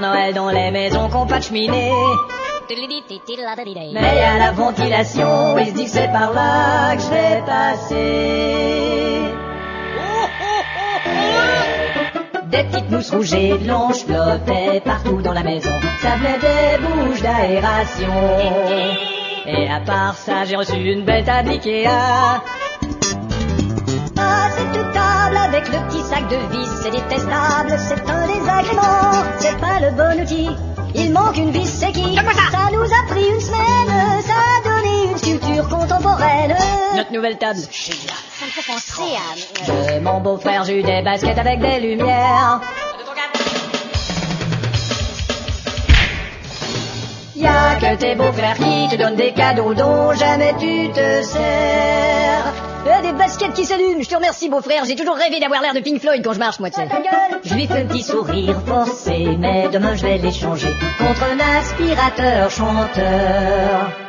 Noël dans les maisons qu'on pas de cheminée. Mais à la ventilation, il se dit que c'est par là que je vais passer. Des petites mousses rouges et blanches flottaient partout dans la maison. Ça venait des bouches d'aération. Et à part ça, j'ai reçu une belle table Ikea. Ah, cette table avec le petit sac de vis, c'est détestable, c'est un outil. Il manque une vis, c'est qui ça. nous a pris une semaine, ça a donné une sculpture contemporaine. Notre nouvelle table, Ça me fait penser à... de mon beau-frère, j'ai eu des baskets avec des lumières. Y'a que tes beaux-frères qui te donnent des cadeaux dont jamais tu te sers. Qui je te remercie beau-frère, j'ai toujours rêvé d'avoir l'air de Pink Floyd quand je marche moi tu sais. Je lui fais un petit sourire forcé, mais demain je vais l'échanger contre un aspirateur chanteur.